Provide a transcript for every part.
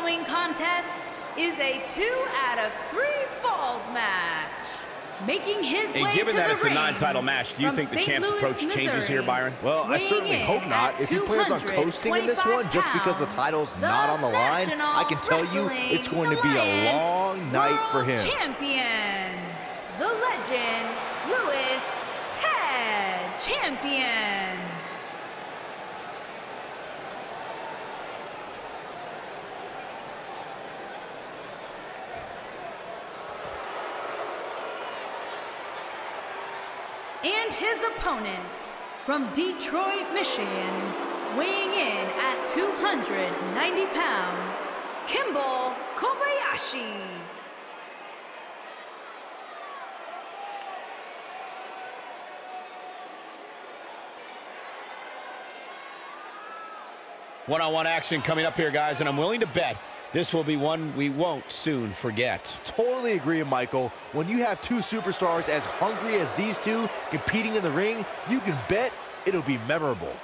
The following contest is a two out of three falls match. Making his and way given to that the it's a non-title match, do you think the St. champ's Louis, approach changes here, Byron? Well, I certainly hope not. If he plans on coasting in this one just because the title's pounds, not on the line, I can tell you it's going to be a Wrestling long night for him. Champion, the legend, Lou Thesz Champion. And his opponent from Detroit, Michigan, weighing in at 290 pounds, Killer Kowalski. One-on-one action coming up here, guys, and I'm willing to bet this will be one we won't soon forget. Totally agree, Michael. When you have two superstars as hungry as these two competing in the ring, you can bet it'll be memorable.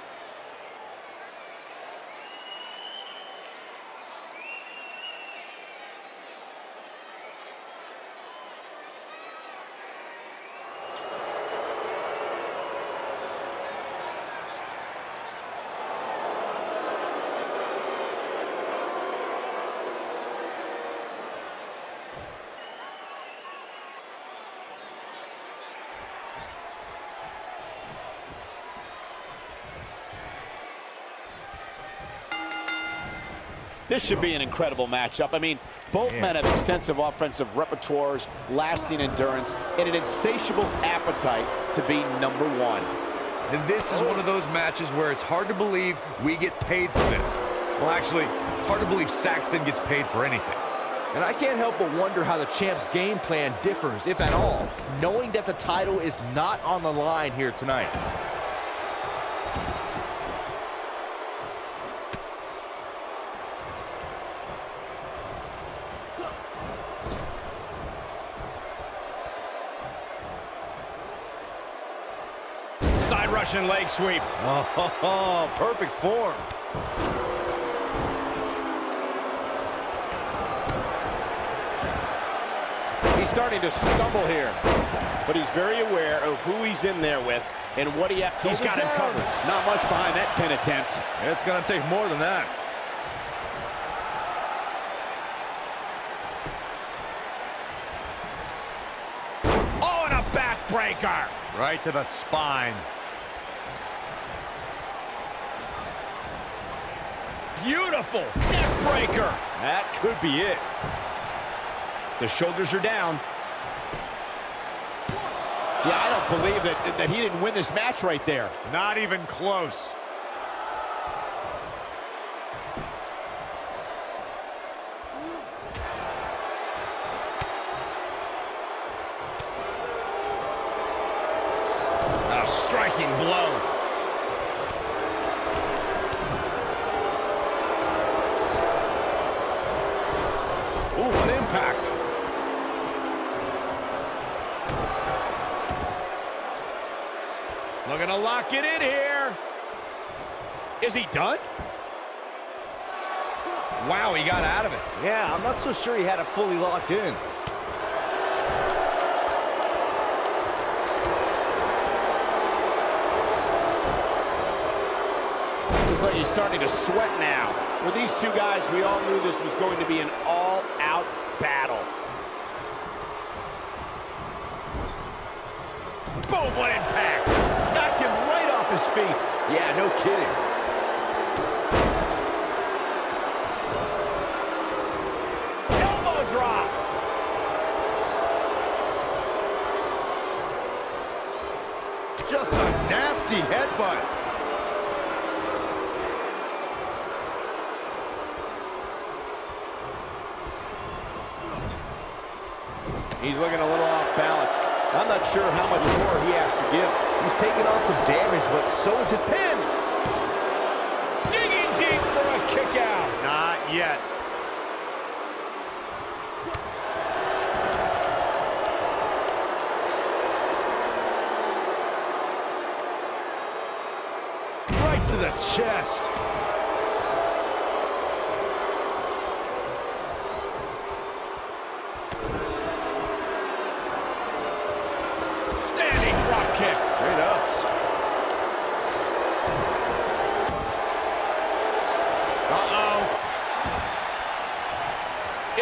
This should be an incredible matchup. I mean, both men have extensive offensive repertoires, lasting endurance, and an insatiable appetite to be number one. And this is one of those matches where it's hard to believe we get paid for this. Well, actually, it's hard to believe Saxton gets paid for anything. And I can't help but wonder how the champ's game plan differs, if at all, knowing that the title is not on the line here tonight. Side Russian leg sweep. Oh, perfect form. He's starting to stumble here, but he's very aware of who he's in there with and what he has He's got him covered. Not much behind that pin attempt. It's going to take more than that. Oh, and a backbreaker. Right to the spine. Beautiful neckbreaker. That could be it. The shoulders are down. Yeah, I don't believe that, that he didn't win this match right there. Not even close. Looking to lock it in here. Is he done? Wow, he got out of it. Yeah, I'm not so sure he had it fully locked in. Looks like he's starting to sweat now. With these two guys, we all knew this was going to be an all-out battle. Boom, what impact. His feet. Yeah, no kidding. Elbow drop. Just a nasty headbutt. He's looking a little off balance. I'm not sure how much more he has to give. He's taking on some damage, but so is his pin. Digging deep for a kick out. Not yet. Right to the chest.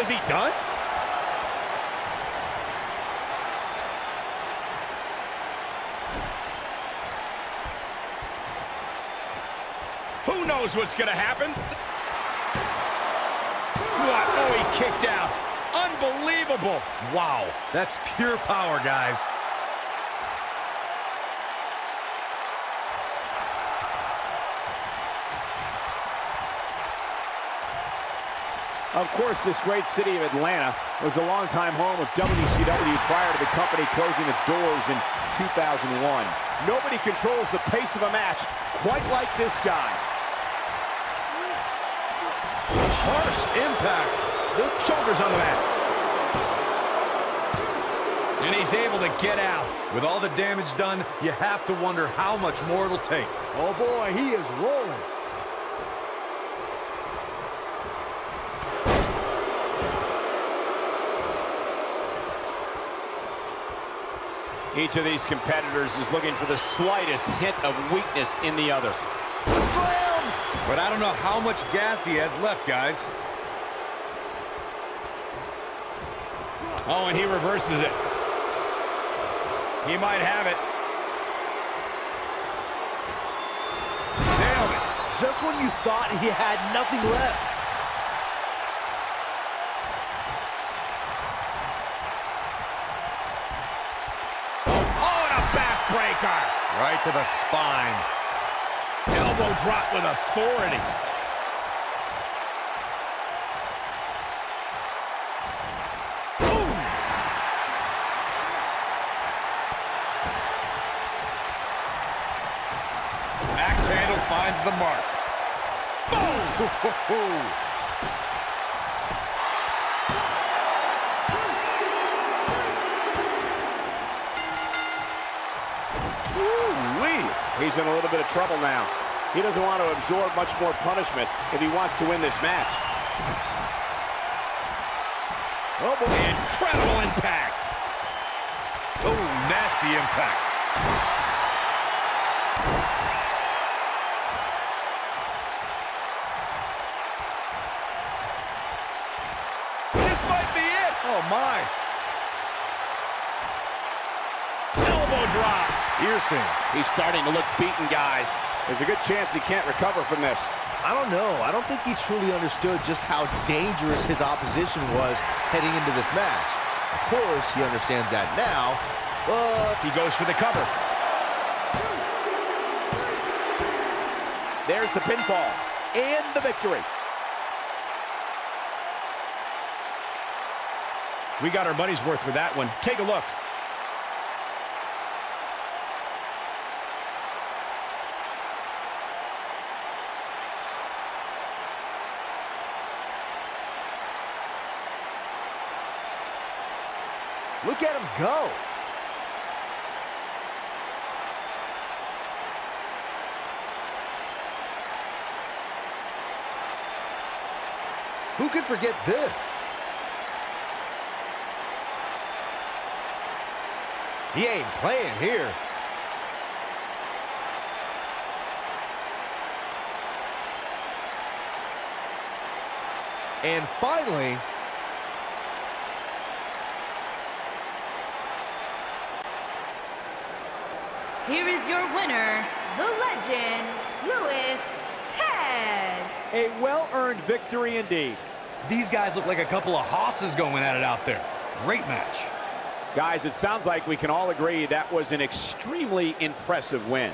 Was he done? Who knows what's going to happen? What? Oh, he kicked out. Unbelievable. Wow, that's pure power, guys. Of course, this great city of Atlanta was a longtime home of WCW prior to the company closing its doors in 2001. Nobody controls the pace of a match quite like this guy. Harsh impact. The shoulders on the mat. And he's able to get out. With all the damage done, you have to wonder how much more it'll take. Oh boy, he is rolling. Each of these competitors is looking for the slightest hint of weakness in the other. But I don't know how much gas he has left, guys. Oh, and he reverses it. He might have it. Nailed it. Just when you thought he had nothing left. Oh, and a backbreaker. Right to the spine. Elbow drop with authority. Axe handle finds the mark. Boom! He's in a little bit of trouble now. He doesn't want to absorb much more punishment if he wants to win this match. Oh, boy. Incredible impact. Oh, nasty impact. This might be it. Oh my. Elbow drop. Piercing. He's starting to look beaten, guys. There's a good chance he can't recover from this. I don't know. I don't think he truly understood just how dangerous his opposition was heading into this match. Of course, he understands that now, but He goes for the cover. There's the pinfall and the victory. We got our money's worth for that one. Take a look. Look at him go. Who could forget this? He ain't playing here. And finally, Here is your winner, the legend, Lou Thesz. A well-earned victory indeed. These guys look like a couple of hosses going at it out there. Great match. Guys, it sounds like we can all agree that was an extremely impressive win.